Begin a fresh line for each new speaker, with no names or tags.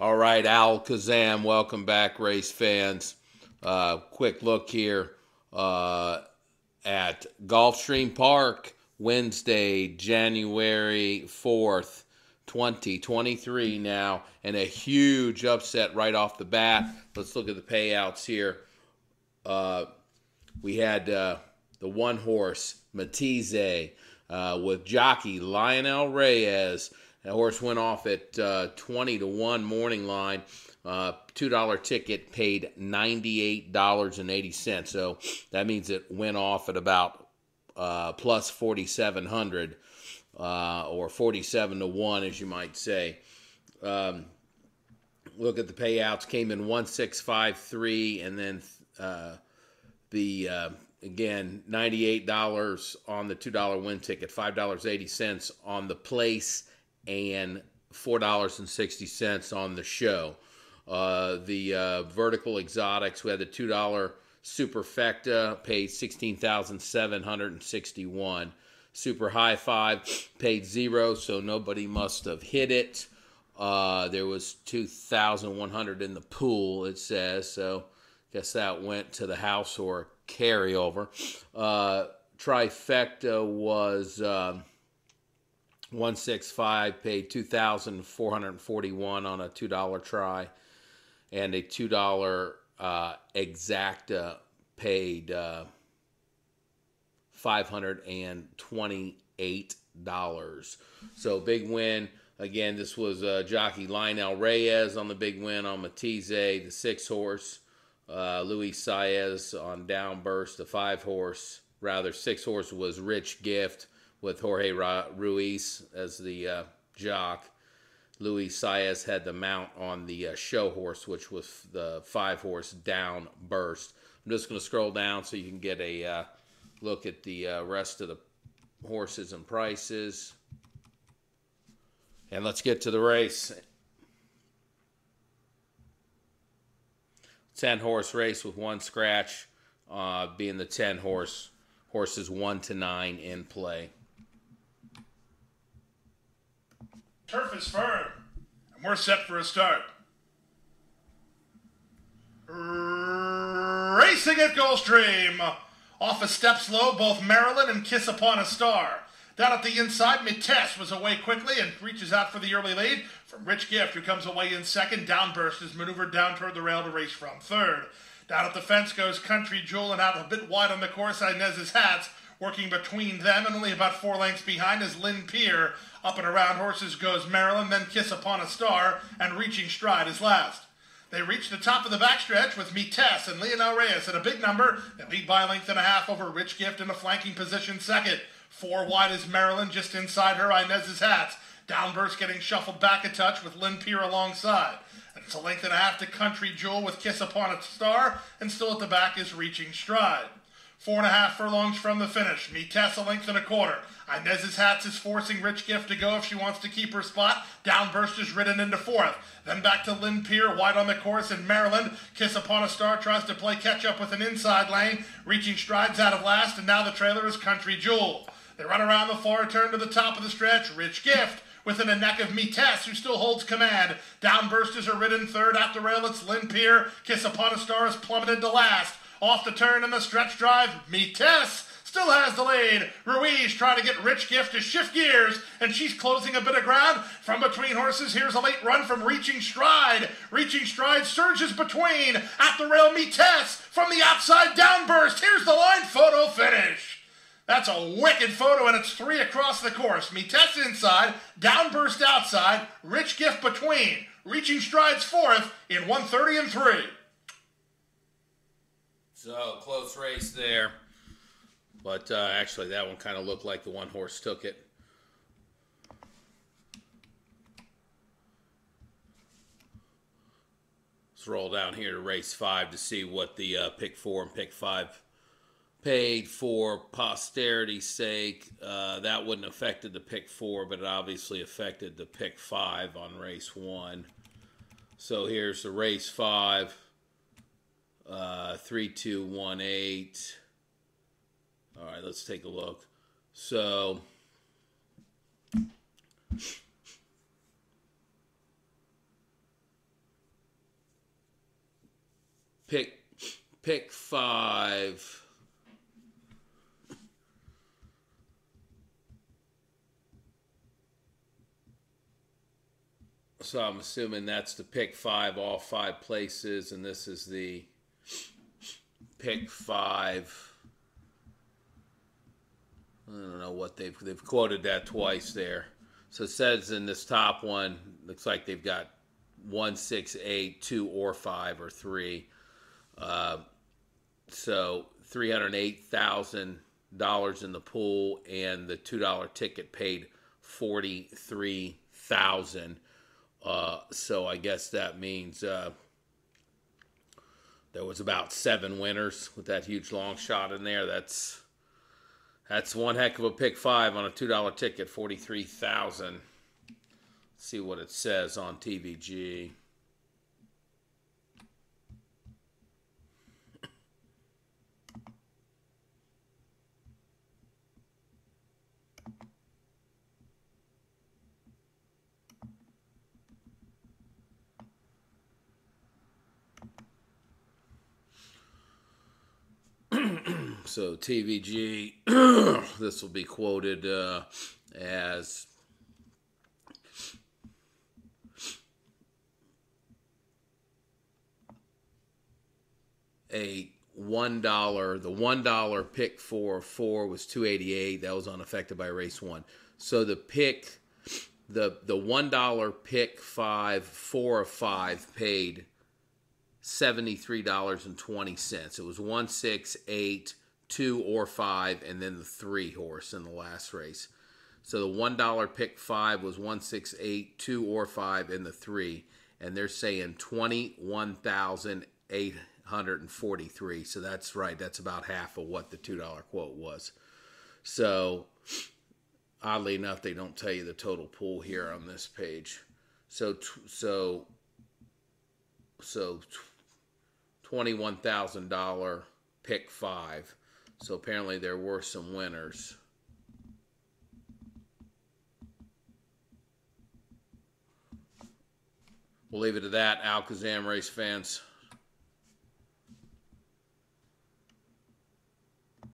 All right, Alakazam, welcome back, race fans. Uh, quick look here uh, at Gulfstream Park, Wednesday, January 4th, 2023 now, and a huge upset right off the bat. Let's look at the payouts here. Uh, we had uh, the one horse, Mitesse, uh, with jockey Leonel Reyes. That horse went off at uh, 20 to 1 morning line. Uh, $2 ticket paid $98.80. So that means it went off at about uh, plus 4,700 uh, or 47 to 1, as you might say. Um, look at the payouts came in 1653 and then uh, the uh, again $98 on the $2 win ticket $5.80 on the place and $4.60 on the show. Uh, the uh, vertical exotics, we had the $2 superfecta, paid 16761 Super High Five paid zero, so nobody must have hit it. Uh, there was 2,100 in the pool, it says, so guess that went to the house or carryover. Uh, trifecta was. Um, 165 paid 2441 on a $2 try and a $2 uh, exacta paid uh, $528 so big win. Again this was uh, jockey leonel reyes on the big win on mitesse the six horse uh, luis saez on downburst the five horse rather six horse was rich gift with Jorge Ruiz as the uh, jock. Luis Saez had the mount on the uh, show horse, which was the five horse down burst. I'm just going to scroll down so you can get a uh, look at the uh, rest of the horses and prices. And let's get to the race. 10 horse race with one scratch, uh, being the 10 horse horses 1 to 9 in play.
Turf is firm, and we're set for a start. Racing at Gulfstream. Off a step slow, both Maryland and Kiss Upon a Star. Down at the inside, Mitesse was away quickly and reaches out for the early lead from Rich Gift, who comes away in second. Downburst is maneuvered down toward the rail to race from third. Down at the fence goes Country Jewel and out a bit wide on the course, Inez's Hats. Working between them and only about four lengths behind is Lynn Pier. Up and around horses goes Maryland, then Kiss Upon a Star, and reaching stride is last. They reach the top of the backstretch with Mitesse and Leonel Reyes at a big number that lead by a length and a half over Rich Gift in a flanking position second. Four wide is Maryland, just inside her, Inez's Hats. Downburst getting shuffled back a touch with Lynn Pier alongside. And it's a length and a half to Country Jewel with Kiss Upon a Star, and still at the back is Reaching Stride. Four and a half furlongs from the finish. Mitesse a length and a quarter. Inez's Hats is forcing Rich Gift to go if she wants to keep her spot. Downburst is ridden into fourth. Then back to Lynn Pier, wide on the course in Maryland. Kiss Upon a Star tries to play catch up with an inside lane, reaching strides out of last, and now the trailer is Country Jewel. They run around the far turn to the top of the stretch. Rich Gift within a neck of Mitesse, who still holds command. Downburst is a ridden third. At the rail, it's Lynn Pier. Kiss Upon a Star is plummeted to last. Off the turn in the stretch drive, Mitesse still has the lead. Ruiz trying to get Rich Gift to shift gears, and she's closing a bit of ground. From between horses, here's a late run from Reaching Stride. Reaching Stride surges between. At the rail, Mitesse from the outside downburst. Here's the line photo finish. That's a wicked photo, and it's three across the course. Mitesse inside, downburst outside, Rich Gift between. Reaching Stride's fourth in 130 and 3.
So close race there. But uh, actually, that one kind of looked like the one horse took it. Let's roll down here to race five to see what the uh, pick four and pick five paid for posterity's sake. Uh, that wouldn't affected the pick four, but it obviously affected the pick five on race one. So here's the race five. Uh, 3218. All right, let's take a look. So, pick pick five. So I'm assuming that's the pick five, all five places, and this is the pick five. I don't know what they've they've quoted that twice there. So it says in this top one, looks like they've got one, six, eight, two, or five, or three. Uh, so three hundred eight thousand dollars in the pool, and the two dollar ticket paid forty three thousand. Uh, so I guess that means uh, there was about seven winners with that huge long shot in there. That's that's one heck of a pick five on a two dollar ticket, forty three thousand. See what it says on TVG. So TVG, this will be quoted uh, as a one dollar. The one dollar pick four four was two eighty eight. That was unaffected by race one. So the pick, the the one dollar pick five four of five paid $73.20. It was 1, 6, 8, 2, or 5, and then the 3 horse in the last race. So the $1 pick 5 was 1, 6, 8, 2, or 5, and the 3. And they're saying 21843 So that's right. That's about half of what the $2 quote was. So oddly enough, they don't tell you the total pool here on this page. So, so, so $21,000 pick five. So apparently there were some winners. We'll leave it at that, Alakazam race fans.